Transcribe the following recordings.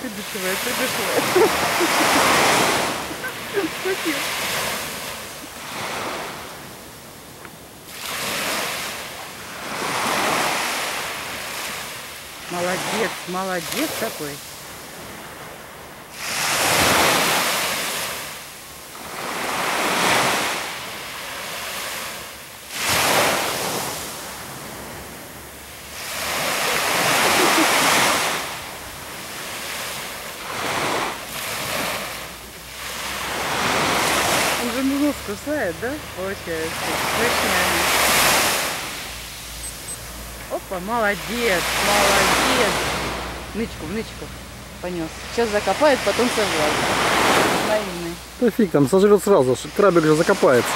Придушивает, придушивает. Спасибо. Молодец, молодец такой. Кусает, да? Получается. Клешнями. Опа, молодец, молодец. Нычку, нычку понес. Сейчас закопает, потом. Наивный. Да фиг там, сожрет сразу, крабик же закопается.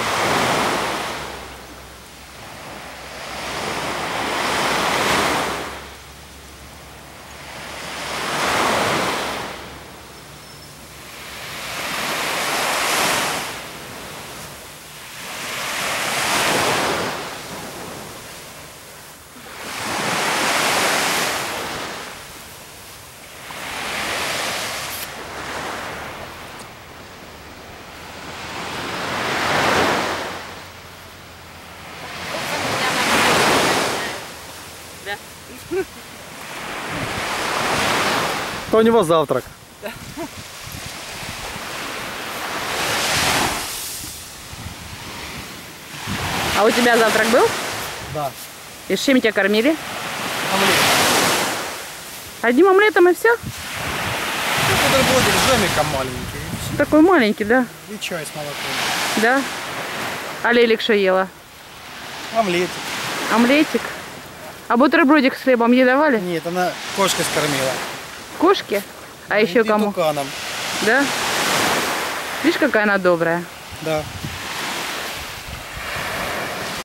То у него завтрак. А у тебя завтрак был? Да. И с чем тебя кормили? Омлет. Одним омлетом и все? Ну, бутербродик с джемиком маленький. Такой маленький, да? И чай с молоком. Да. А Лелик что ела? Омлет. Омлетик. А бутербродик с хлебом ей давали? Нет, она кошкой скормила. Кошки? А еще кому? туканом. Да? Видишь, какая она добрая. Да.